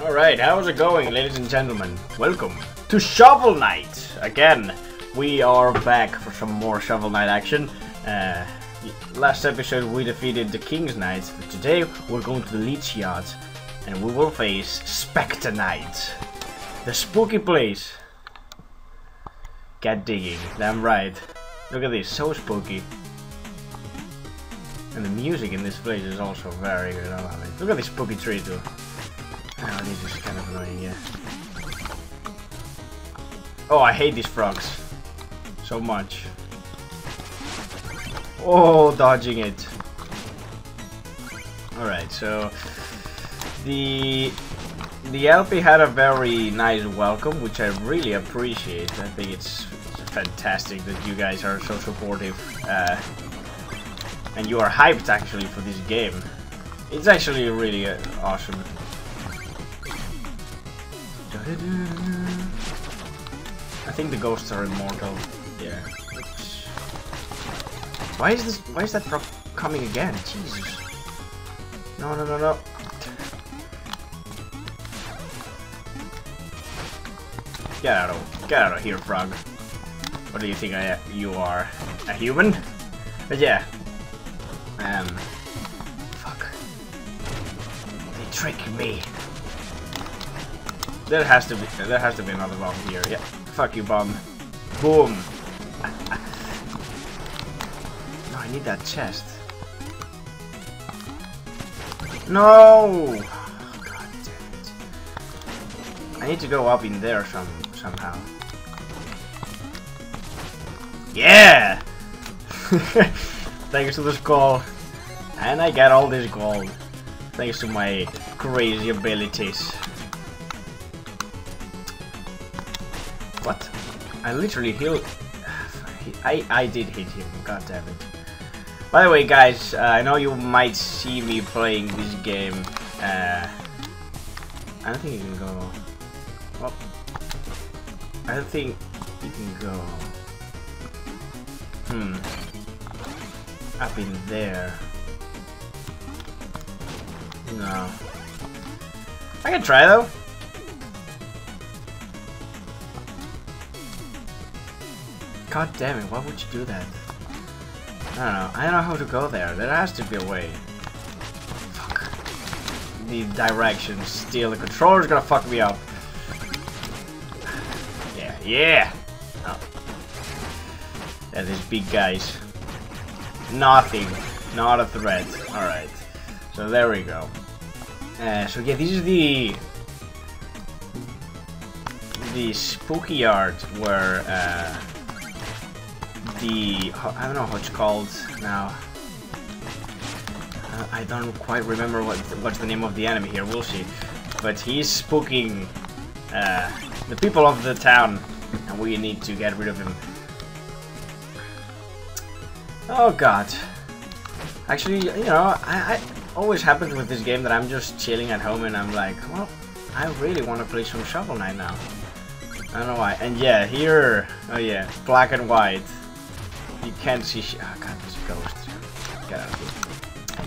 Alright, how's it going, ladies and gentlemen? Welcome to Shovel Knight! Again, we are back for some more Shovel Knight action. Uh, last episode we defeated the King's Knights, but today we're going to the Lich Yard and we will face Specter Knight. The spooky place. Get digging, damn right. Look at this, so spooky. And the music in this place is also very good, I love it. Look at this spooky tree too. Oh, this is kind of annoying, yeah. Oh, I hate these frogs. So much. Oh, dodging it. Alright, so... The... The LP had a very nice welcome, which I really appreciate. I think it's, it's fantastic that you guys are so supportive. Uh, and you are hyped, actually, for this game. It's actually really uh, awesome. I think the ghosts are immortal. Yeah. Why is this? Why is that drop coming again? Jesus. No, no, no, no. Get out of, get out of here, frog. What do you think I, you are? A human? But yeah. Um. Fuck. They tricked me. There has to be there has to be another bomb here. Yeah. Fuck you, bomb. Boom. no, I need that chest. No! Oh, God damn it. I need to go up in there some somehow. Yeah! Thanks to this skull. And I got all this gold. Thanks to my crazy abilities. What? I literally healed... I, I did hit him, god damn it. By the way guys, uh, I know you might see me playing this game. Uh, I don't think you can go... Well, I don't think you can go... Hmm. Up in there. No. I can try though. God damn it, why would you do that? I don't know. I don't know how to go there. There has to be a way. Fuck. The directions. Still, the controller's gonna fuck me up. Yeah, yeah! Oh. Yeah, these big guys. Nothing. Not a threat. Alright. So there we go. Uh, so yeah, this is the... The spooky yard where... Uh, the I don't know how it's called now. Uh, I don't quite remember what what's the name of the enemy here. We'll see. But he's spooking uh, the people of the town, and we need to get rid of him. Oh God! Actually, you know, I, I always happens with this game that I'm just chilling at home and I'm like, well, I really want to play some Shovel Knight now. I don't know why. And yeah, here, oh yeah, black and white. You can't see shit. Oh ah, god, there's a ghost. Get out of here. I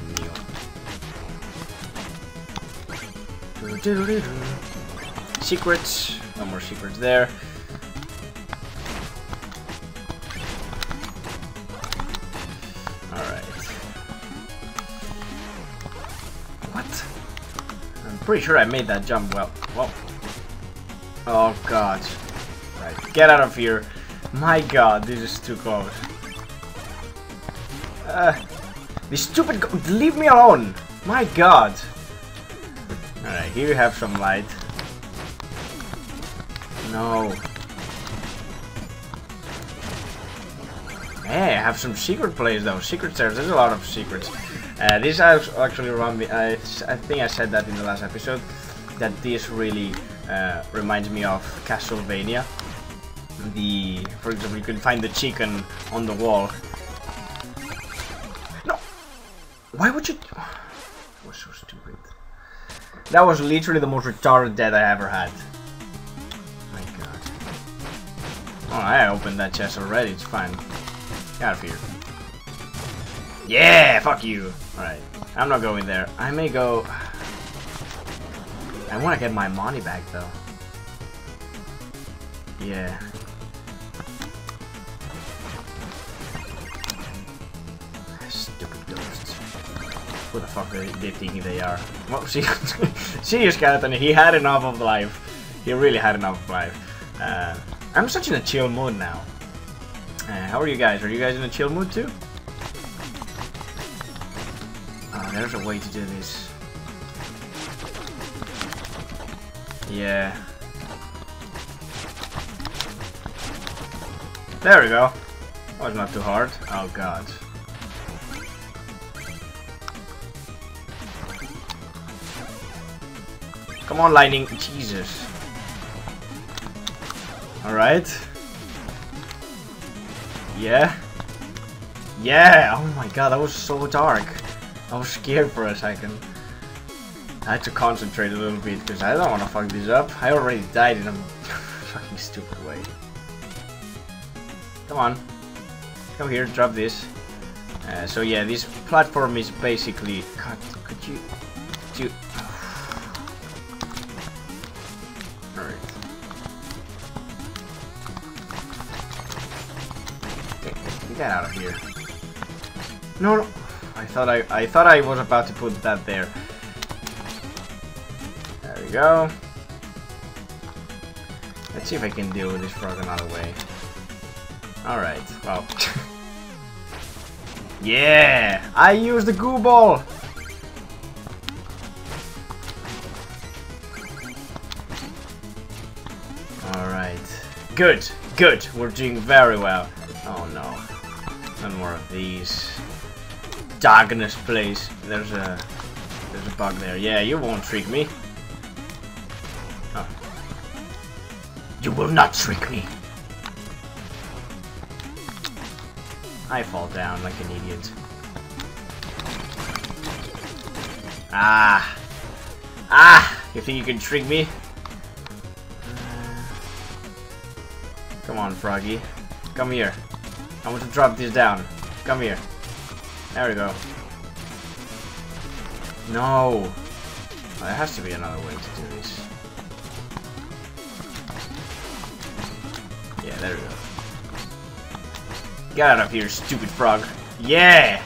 knew. Secrets. No more secrets there. I'm pretty sure I made that jump well. Well. Oh god. Right, get out of here. My god, this is too close. Uh, this stupid leave me alone! My god! Alright, here you have some light. No. Hey, I have some secret plays though. Secret stairs, there's a lot of secrets. Uh, this actually remind me, I, I think I said that in the last episode, that this really uh, reminds me of Castlevania. The, for example, you can find the chicken on the wall Why would you... That was so stupid. That was literally the most retarded death I ever had. My god. Oh, I opened that chest already, it's fine. Get out of here. Yeah, fuck you. Alright, I'm not going there. I may go... I want to get my money back though. Yeah. Who the fuck are they thinking they are? Well, see, serious skeleton, he had enough of life. He really had enough of life. Uh, I'm such in a chill mood now. Uh, how are you guys? Are you guys in a chill mood too? Oh, there's a way to do this. Yeah. There we go. Oh, it's not too hard. Oh god. Come on, lightning. Jesus. Alright. Yeah. Yeah! Oh my god, that was so dark. I was scared for a second. I had to concentrate a little bit because I don't want to fuck this up. I already died in a fucking stupid way. Come on. Come here, drop this. Uh, so yeah, this platform is basically... God, could you... Could you... Get, get out of here. No, no. I thought I, I thought I was about to put that there. There we go. Let's see if I can deal with this frog another way. Alright, well. yeah! I used the goo ball! Alright. Good, good. We're doing very well. Oh no. None more of these. Darkness, please. There's a... There's a bug there. Yeah, you won't trick me. Oh. You will not trick me. I fall down like an idiot. Ah! Ah! You think you can trick me? Come on, Froggy. Come here. I want to drop this down. Come here. There we go. No! There has to be another way to do this. Yeah, there we go. Get out of here, stupid frog. Yeah!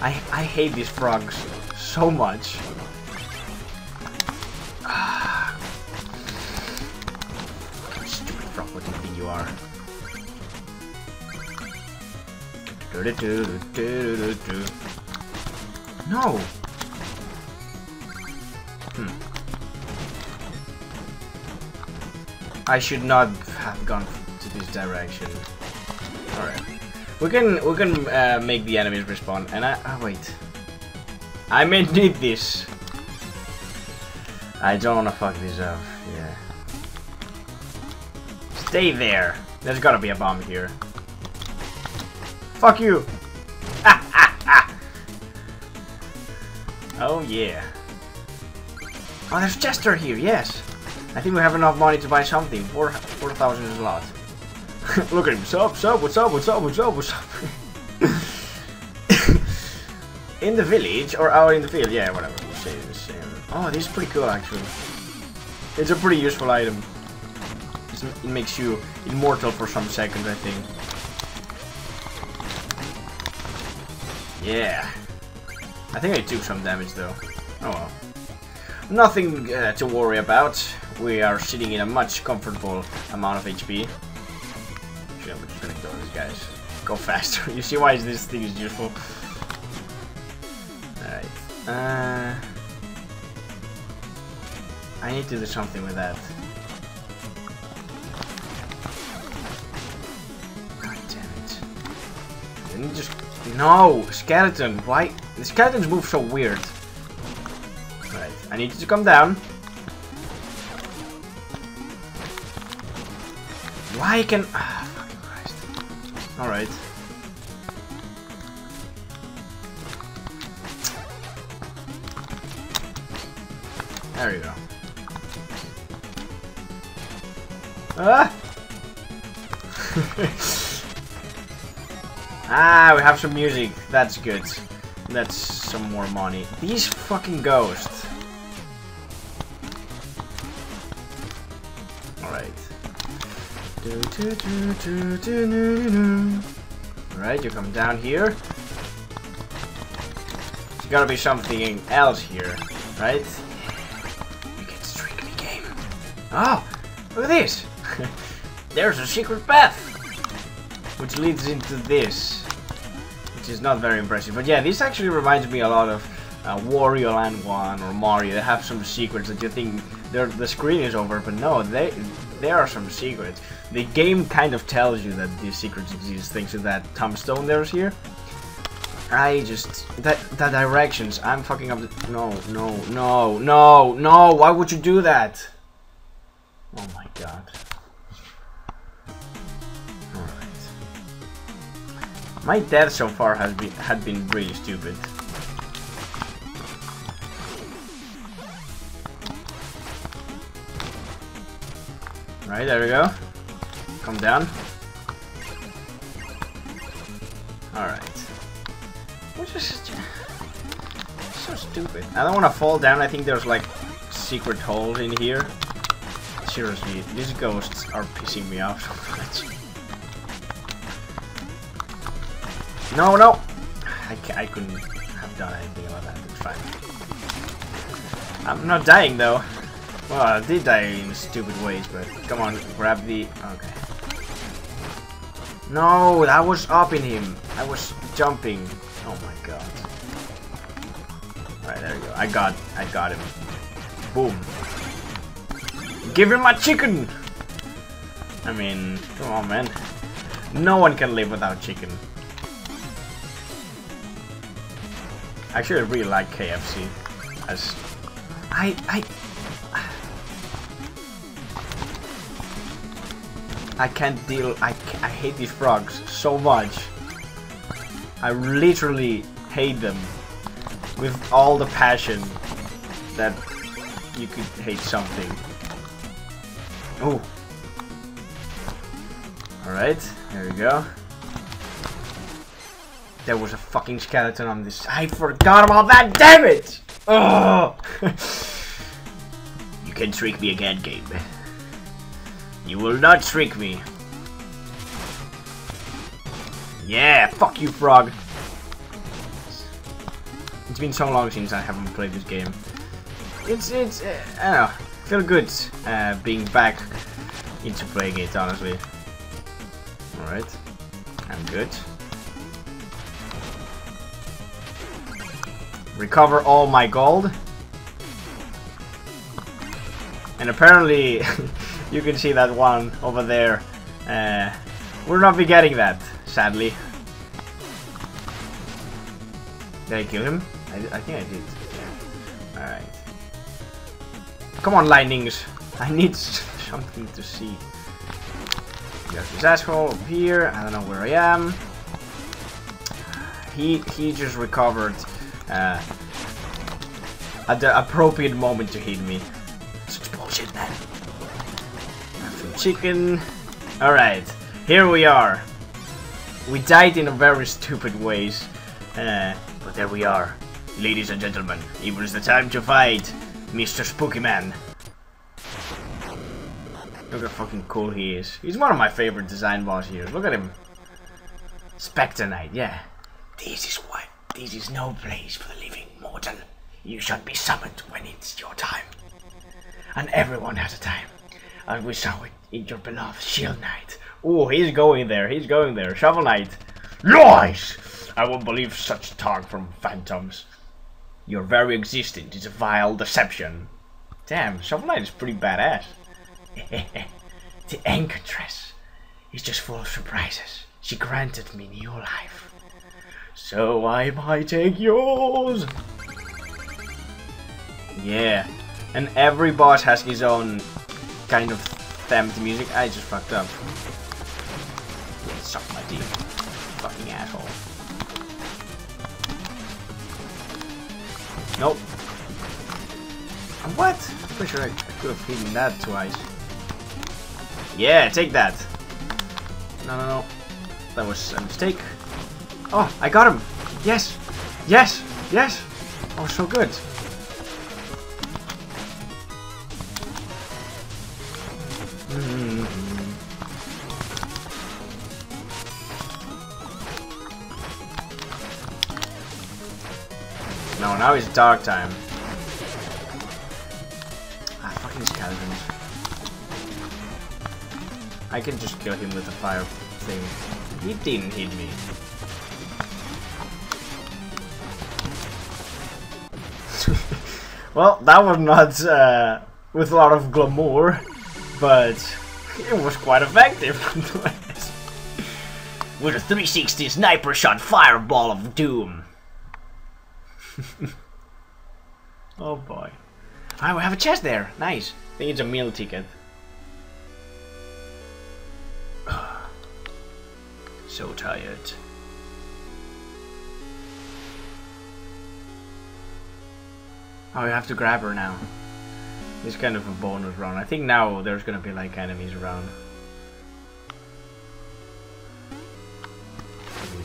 I, I hate these frogs so much. No! Hmm. I should not have gone to this direction. Alright. We can we can uh, make the enemies respawn and I oh wait. I may need this. I don't wanna fuck this up, yeah. Stay there! There's gotta be a bomb here. Fuck you! oh yeah. Oh, there's Chester here, yes! I think we have enough money to buy something. Four 4,000 is a lot. Look at him. What's up, what's up, what's up, what's up, what's up, what's up? in the village or out in the field? Yeah, whatever. Same, same. Oh, this is pretty cool actually. It's a pretty useful item. It makes you immortal for some seconds, I think. Yeah. I think I took some damage though. Oh well. Nothing uh, to worry about. We are sitting in a much comfortable amount of HP. Actually, I'm just gonna kill these guys. Go faster. you see why this thing is useful? Alright. Uh, I need to do something with that. God damn it. Didn't just... No! Skeleton! Why? The skeletons move so weird. Right. I need you to come down. Why can... Ah, fucking Christ. Alright. There you go. Ah! ah, we have some music. That's good. That's some more money. These fucking ghosts. Alright. Alright, you come down here. There's gotta be something else here, right? You can me game. Oh! Look at this! There's a secret path! Which leads into this. Which is not very impressive. But yeah, this actually reminds me a lot of uh, Wario Land 1 or Mario. They have some secrets that you think the screen is over, but no, they there are some secrets. The game kind of tells you that these secrets exist thanks to that tombstone there's here. I just... That, that directions, I'm fucking up the... No, no, no, no, no, why would you do that? Oh my god. My death so far has been had been really stupid. Right, there we go. Come down. Alright. Which is so stupid. I don't want to fall down. I think there's like secret holes in here. Seriously, these ghosts are pissing me off so much. No, no! I, I couldn't have done anything about that. Fine. I'm not dying though. Well, I did die in stupid ways, but come on, grab the... Okay. No, that was up in him. I was jumping. Oh my god. Alright, there we go. I got, I got him. Boom. Give him my chicken! I mean, come on, man. No one can live without chicken. Actually, I really like KFC. As I, I, I can't deal, I, I hate these frogs so much. I literally hate them with all the passion that you could hate something. Oh. Alright, here we go. There was a fucking skeleton on this. I forgot about that, damn it! Oh! you can trick me again, game. You will not trick me. Yeah, fuck you, frog. It's been so long since I haven't played this game. It's, it's, uh, I don't know, feel good uh, being back into playing it, honestly. Alright, I'm good. Recover all my gold. And apparently you can see that one over there. Uh, we'll not be getting that, sadly. Did I kill him? I, I think I did. Yeah. Alright. Come on, lightnings. I need something to see. There's this asshole up here. I don't know where I am. He he just recovered uh, at the appropriate moment to hit me. Such bullshit, man chicken. Alright, here we are. We died in a very stupid ways. Uh, but there we are. Ladies and gentlemen, it was the time to fight Mr. Spooky Man. Look how fucking cool he is. He's one of my favorite design boss here. Look at him. Specter Knight, yeah. This is. This is no place for the living mortal. You should be summoned when it's your time. And everyone has a time. And we saw it in your beloved Shield Knight. Oh, he's going there, he's going there. Shovel Knight. Lies! I won't believe such talk from phantoms. Your very existence is a vile deception. Damn, Shovel Knight is pretty badass. the Enchantress is just full of surprises. She granted me new life. So I might take yours. Yeah. And every boss has his own kind of themed music. I just fucked up. Yeah, suck my dick. Fucking asshole. Nope. What? I'm pretty sure I, could have hidden that twice. Yeah, take that. No, no, no. That was a mistake. Oh, I got him. Yes. Yes. Yes! Oh, so good. No, now it's dark time. Ah, fucking skeletons. I can just kill him with the fire thing. He didn't hit me. Well, that was not uh, with a lot of glamour, but it was quite effective. with a 360 sniper shot fireball of doom. oh boy. I we have a chest there. Nice. I think it's a meal ticket. so tired. Oh, you have to grab her now. It's kind of a bonus run. I think now there's gonna be like enemies around.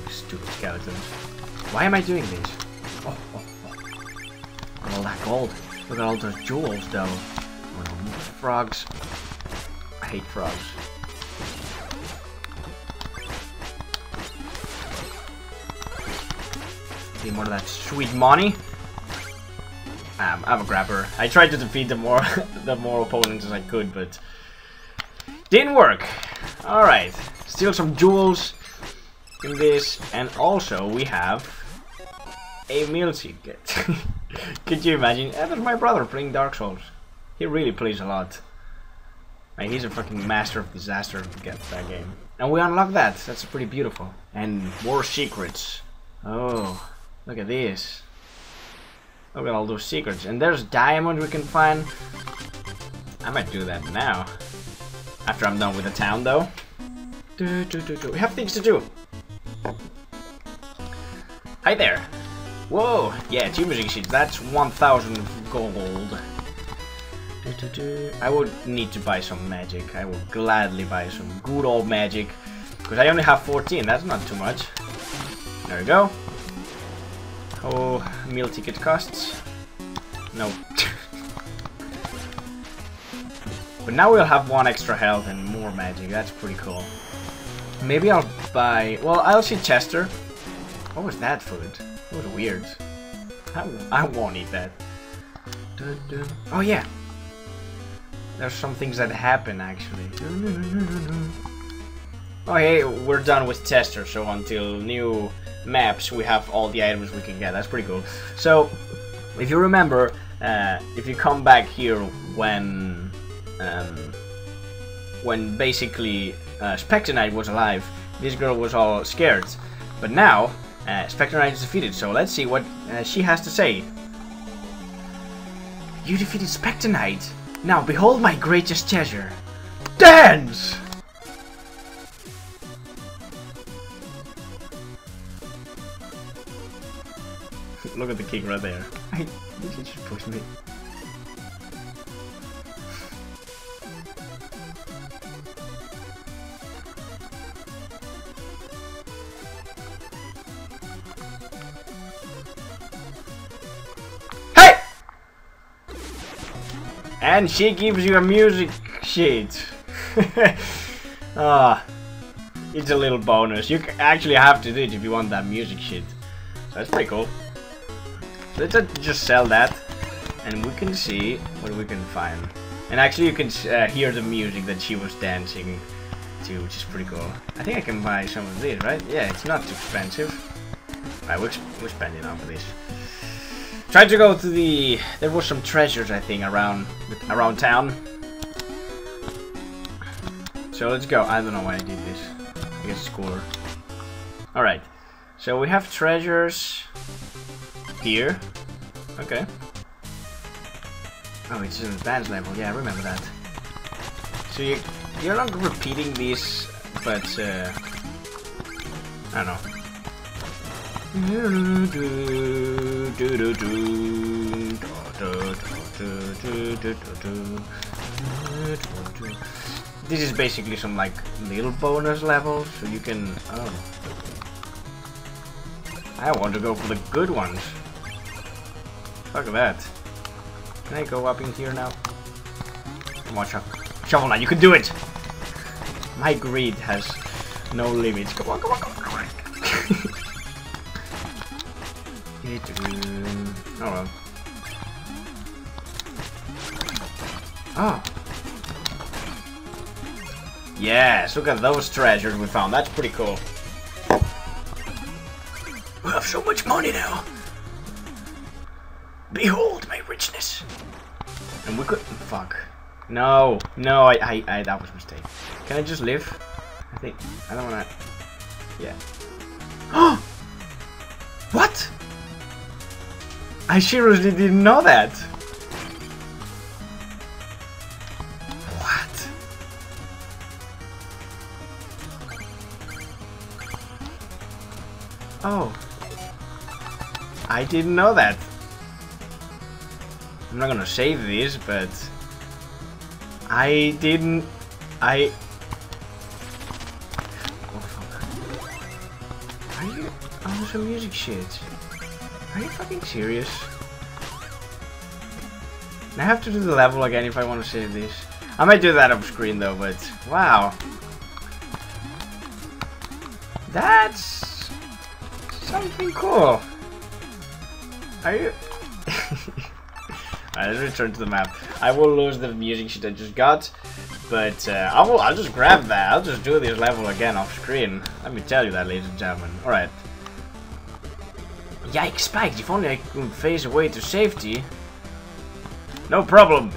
Stupid skeletons. Why am I doing this? Oh, oh, oh. All that gold. Look at all those jewels, though. Oh, frogs. I hate frogs. Need more of that sweet money. Um, I'm a grabber. I tried to defeat the more the more opponents as I could, but didn't work. All right, steal some jewels in this, and also we have a meal ticket. Could you imagine? That was my brother playing Dark Souls. He really plays a lot. And he's a fucking master of disaster get that game. And we unlock that. That's pretty beautiful. And more secrets. Oh, look at this. Look at all those secrets. And there's diamonds we can find. I might do that now. After I'm done with the town, though. Do, do, do, do. We have things to do. Hi there. Whoa, yeah, two music sheets. That's 1,000 gold. Do, do, do. I would need to buy some magic. I would gladly buy some good old magic. Because I only have 14, that's not too much. There we go. Oh, meal ticket costs. No. but now we'll have one extra health and more magic. That's pretty cool. Maybe I'll buy... Well, I'll see Chester. What was that food? It was weird. I, I won't eat that. Oh yeah. There's some things that happen actually. Oh hey, we're done with Chester, so until new maps we have all the items we can get. That's pretty cool. So, if you remember, uh, if you come back here when um, when basically uh, Specter Knight was alive, this girl was all scared. But now, uh, Specter Knight is defeated, so let's see what uh, she has to say. You defeated Specter Knight. Now behold my greatest treasure. Dance! Look at the king right there. I, he just pushed me. Hey! And she gives you a music sheet. Ah, it's a little bonus. You actually have to do it if you want that music sheet. That's pretty cool. Let's just sell that, and we can see what we can find. And actually, you can uh, hear the music that she was dancing to, which is pretty cool. I think I can buy some of these, right? Yeah, it's not too expensive. Alright, we're, we're spending on this. Tried to go to the... There was some treasures, I think, around around town. So let's go. I don't know why I did this. I guess it's cooler. Alright. So we have treasures here. Okay. Oh, it's an advanced level. Yeah, I remember that. So you, you're not repeating these, but uh, I don't know. This is basically some like little bonus levels, so you can. Oh, I want to go for the good ones. Fuck at that. Can I go up in here now? Come on, Shovel. Shovel Knight, you can do it! My greed has no limits. Come on, come on, come on, come on. oh well. Oh. Yes, look at those treasures we found. That's pretty cool. We have so much money now. Behold my richness. And we could... Fuck. No, no, I, I, I, that was a mistake. Can I just live? I think, I don't wanna... Yeah. Oh! what? I seriously didn't know that. What? Oh. I didn't know that. I'm not gonna save this, but... I didn't... I... Fuck. Are you... Oh, some music shit. Are you fucking serious? I have to do the level again if I want to save this. I might do that off screen though, but... Wow. That's... Something cool. Are you... Alright, let's return to the map. I will lose the music sheet I just got, but uh, I will, I'll just grab that. I'll just do this level again off screen. Let me tell you that, ladies and gentlemen. Alright. Yikes, spikes! If only I could phase away to safety. No problem.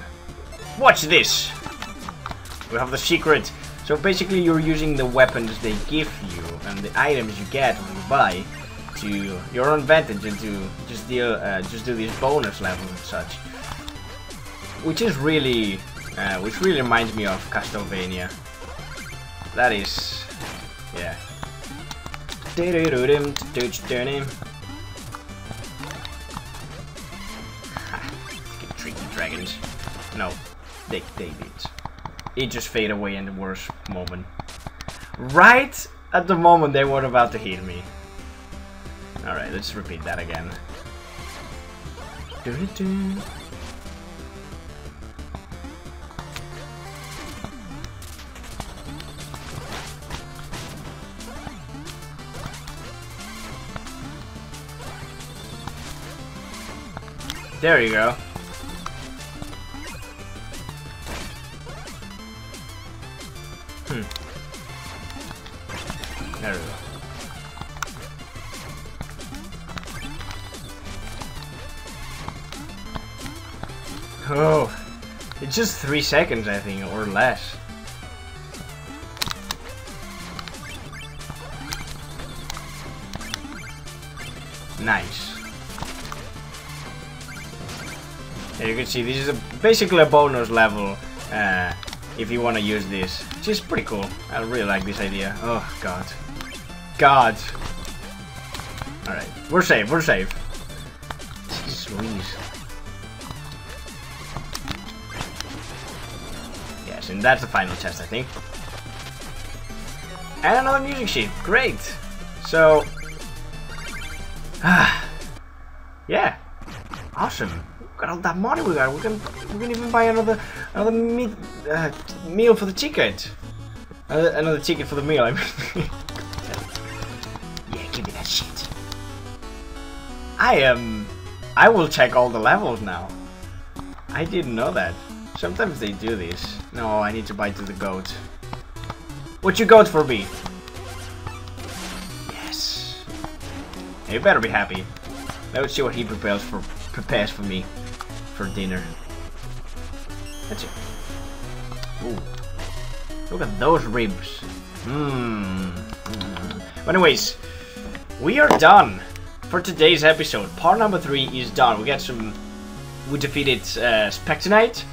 Watch this. We have the secret. So basically you're using the weapons they give you and the items you get when you buy to your own advantage and to just deal, uh, just do these bonus levels and such which is really, uh, which really reminds me of Castlevania. That is, yeah. tricky dragons. No, they, they did. It just fade away in the worst moment. Right at the moment they were about to hit me. Alright, let's repeat that again. There you go. Hmm. There we go. Oh, it's just three seconds, I think, or less. Nice. As you can see, this is a, basically a bonus level uh, if you want to use this. Which is pretty cool. I really like this idea. Oh, God. God. Alright, we're safe, we're safe. Jeez Louise. Yes, and that's the final test, I think. And another music sheet. Great. So... Ah. yeah. Awesome got all that money we got. We can we can even buy another another meat uh, meal for the ticket. Uh, another ticket for the meal. I mean. yeah, give me that shit. I am. Um, I will check all the levels now. I didn't know that. Sometimes they do this. No, I need to buy to the goat. What you goat for me? Yes. You better be happy. Let's see what he prepares for prepares for me for dinner. That's it. Ooh. Look at those ribs. Mmm. Mm. But anyways, we are done for today's episode. Part number three is done. We got some... We defeated uh, Specter Knight.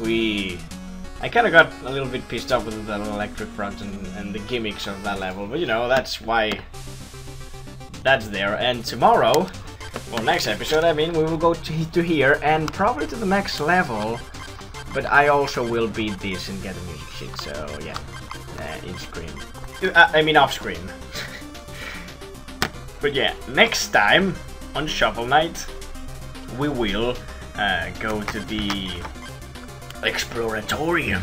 We... I kind of got a little bit pissed off with the electric front and, and the gimmicks of that level. But you know, that's why... That's there. And tomorrow, well, next episode, I mean, we will go to, to here and probably to the max level. But I also will beat this and get the music sheet, so yeah. Uh, in screen. Uh, I mean, off screen. but yeah, next time on Shovel Knight, we will uh, go to the Exploratorium,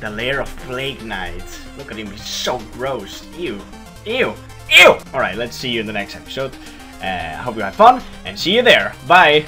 the lair of Plague Knight. Look at him, he's so gross. Ew. Ew. Ew! Alright, let's see you in the next episode. Uh, hope you had fun, and see you there. Bye!